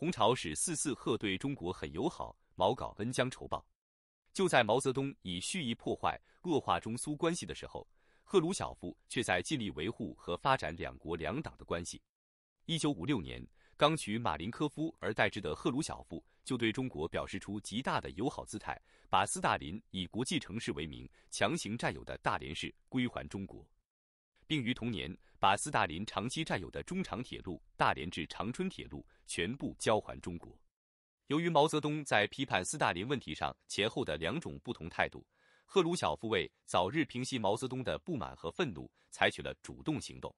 红朝使四四贺对中国很友好，毛搞恩将仇报。就在毛泽东以蓄意破坏、恶化中苏关系的时候，赫鲁晓夫却在尽力维护和发展两国两党的关系。一九五六年，刚娶马林科夫而代之的赫鲁晓夫就对中国表示出极大的友好姿态，把斯大林以国际城市为名强行占有的大连市归还中国，并于同年把斯大林长期占有的中长铁路大连至长春铁路全部交还中国。由于毛泽东在批判斯大林问题上前后的两种不同态度，赫鲁晓夫为早日平息毛泽东的不满和愤怒，采取了主动行动。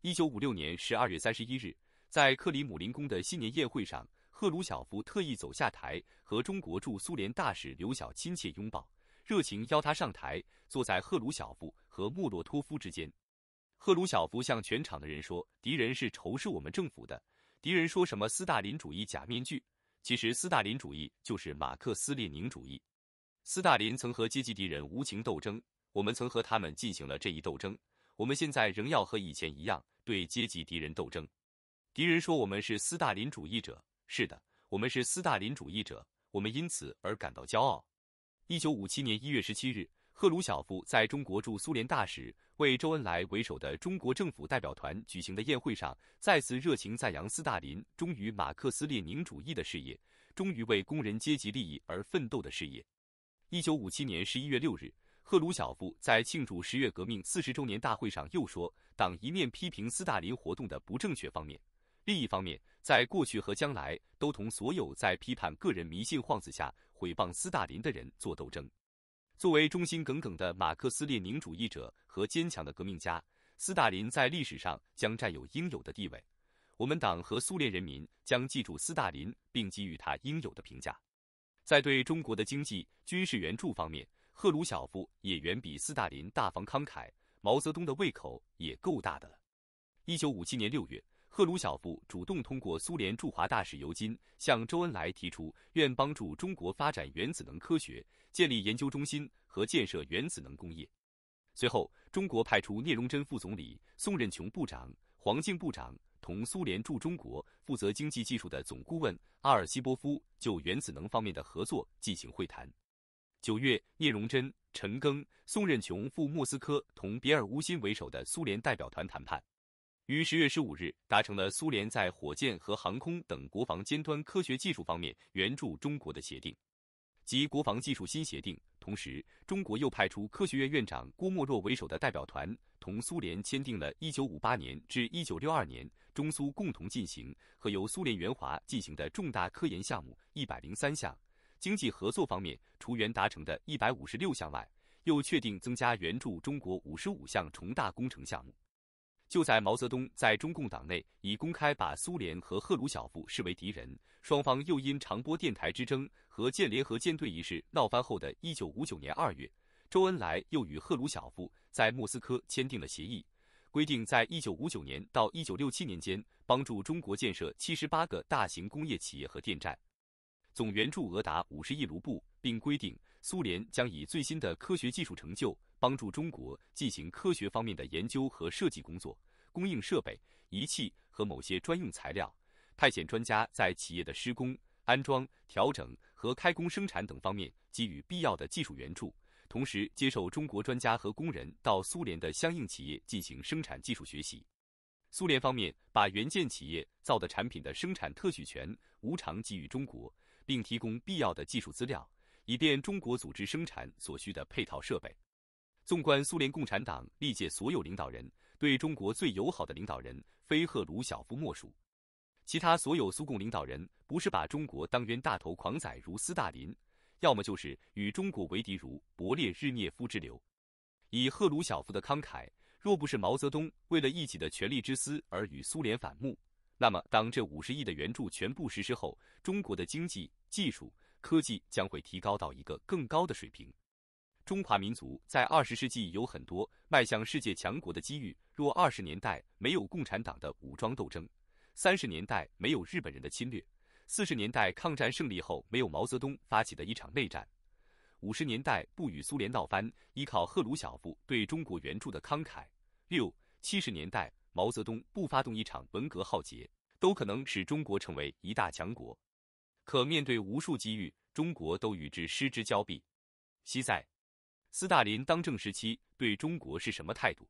一九五六年十二月三十一日，在克里姆林宫的新年宴会上，赫鲁晓夫特意走下台，和中国驻苏联大使刘晓亲切拥抱，热情邀他上台，坐在赫鲁晓夫和莫洛托夫之间。赫鲁晓夫向全场的人说：“敌人是仇视我们政府的，敌人说什么斯大林主义假面具。”其实，斯大林主义就是马克思列宁主义。斯大林曾和阶级敌人无情斗争，我们曾和他们进行了这一斗争。我们现在仍要和以前一样对阶级敌人斗争。敌人说我们是斯大林主义者，是的，我们是斯大林主义者，我们因此而感到骄傲。一九五七年一月十七日，赫鲁晓夫在中国驻苏联大使为周恩来为首的中国政府代表团举行的宴会上，再次热情赞扬斯大林忠于马克思列宁主义的事业，忠于为工人阶级利益而奋斗的事业。一九五七年十一月六日，赫鲁晓夫在庆祝十月革命四十周年大会上又说：“党一面批评斯大林活动的不正确方面，另一方面，在过去和将来都同所有在批判个人迷信幌子下毁谤斯大林的人做斗争。”作为忠心耿耿的马克思列宁主义者和坚强的革命家，斯大林在历史上将占有应有的地位。我们党和苏联人民将记住斯大林，并给予他应有的评价。在对中国的经济、军事援助方面，赫鲁晓夫也远比斯大林大方慷慨。毛泽东的胃口也够大的了。一九五七年六月。赫鲁晓夫主动通过苏联驻华大使尤金向周恩来提出，愿帮助中国发展原子能科学，建立研究中心和建设原子能工业。随后，中国派出聂荣臻副总理、宋任穷部长、黄敬部长同苏联驻中国负责经济技术的总顾问阿尔西波夫就原子能方面的合作进行会谈。九月，聂荣臻、陈赓、宋任穷赴莫斯科同别尔乌辛为首的苏联代表团谈判。于十月十五日达成了苏联在火箭和航空等国防尖端科学技术方面援助中国的协定，及国防技术新协定。同时，中国又派出科学院院长郭沫若为首的代表团，同苏联签订了1958年至1962年中苏共同进行和由苏联援华进行的重大科研项目一百零三项。经济合作方面，除原达成的一百五十六项外，又确定增加援助中国五十五项重大工程项目。就在毛泽东在中共党内已公开把苏联和赫鲁晓夫视为敌人，双方又因长波电台之争和建联合舰队一事闹翻后的一九五九年二月，周恩来又与赫鲁晓夫在莫斯科签订了协议，规定在一九五九年到一九六七年间帮助中国建设七十八个大型工业企业和电站，总援助额达五十亿卢布，并规定苏联将以最新的科学技术成就。帮助中国进行科学方面的研究和设计工作，供应设备、仪器和某些专用材料，派遣专家在企业的施工、安装、调整和开工生产等方面给予必要的技术援助，同时接受中国专家和工人到苏联的相应企业进行生产技术学习。苏联方面把原件企业造的产品的生产特许权无偿给予中国，并提供必要的技术资料，以便中国组织生产所需的配套设备。纵观苏联共产党历届所有领导人，对中国最友好的领导人非赫鲁晓夫莫属。其他所有苏共领导人，不是把中国当冤大头狂宰如斯大林，要么就是与中国为敌如勃列日涅夫之流。以赫鲁晓夫的慷慨，若不是毛泽东为了一己的权力之私而与苏联反目，那么当这五十亿的援助全部实施后，中国的经济、技术、科技将会提高到一个更高的水平。中华民族在二十世纪有很多迈向世界强国的机遇。若二十年代没有共产党的武装斗争，三十年代没有日本人的侵略，四十年代抗战胜利后没有毛泽东发起的一场内战，五十年代不与苏联闹翻，依靠赫鲁晓夫对中国援助的慷慨，六七十年代毛泽东不发动一场文革浩劫，都可能使中国成为一大强国。可面对无数机遇，中国都与之失之交臂。西在斯大林当政时期对中国是什么态度？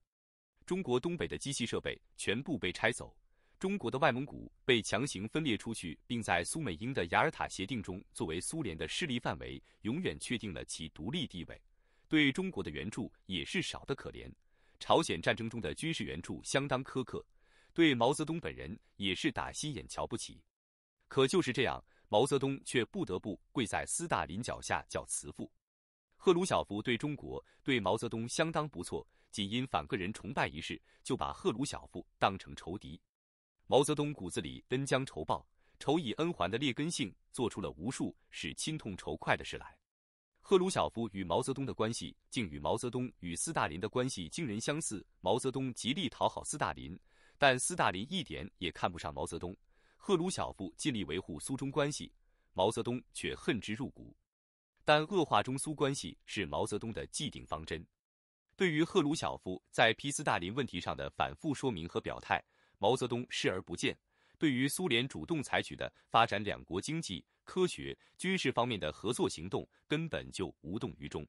中国东北的机器设备全部被拆走，中国的外蒙古被强行分裂出去，并在苏美英的雅尔塔协定中作为苏联的势力范围，永远确定了其独立地位。对中国的援助也是少得可怜，朝鲜战争中的军事援助相当苛刻，对毛泽东本人也是打心眼瞧不起。可就是这样，毛泽东却不得不跪在斯大林脚下叫慈父。赫鲁晓夫对中国、对毛泽东相当不错，仅因反个人崇拜一事，就把赫鲁晓夫当成仇敌。毛泽东骨子里恩将仇报、仇以恩还的劣根性，做出了无数使亲痛仇快的事来。赫鲁晓夫与毛泽东的关系，竟与毛泽东与斯大林的关系惊人相似。毛泽东极力讨好斯大林，但斯大林一点也看不上毛泽东。赫鲁晓夫尽力维护苏中关系，毛泽东却恨之入骨。但恶化中苏关系是毛泽东的既定方针。对于赫鲁晓夫在批斯大林问题上的反复说明和表态，毛泽东视而不见。对于苏联主动采取的发展两国经济、科学、军事方面的合作行动，根本就无动于衷。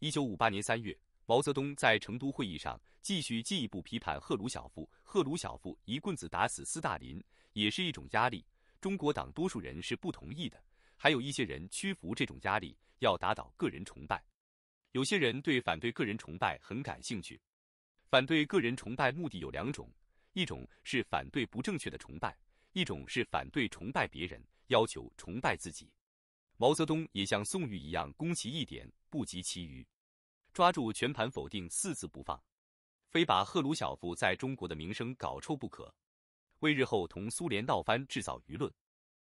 一九五八年三月，毛泽东在成都会议上继续进一步批判赫鲁晓夫。赫鲁晓夫一棍子打死斯大林，也是一种压力。中国党多数人是不同意的。还有一些人屈服这种压力，要打倒个人崇拜。有些人对反对个人崇拜很感兴趣。反对个人崇拜目的有两种：一种是反对不正确的崇拜，一种是反对崇拜别人，要求崇拜自己。毛泽东也像宋玉一样攻其一点，不及其余，抓住全盘否定四字不放，非把赫鲁晓夫在中国的名声搞臭不可，为日后同苏联闹翻制造舆论。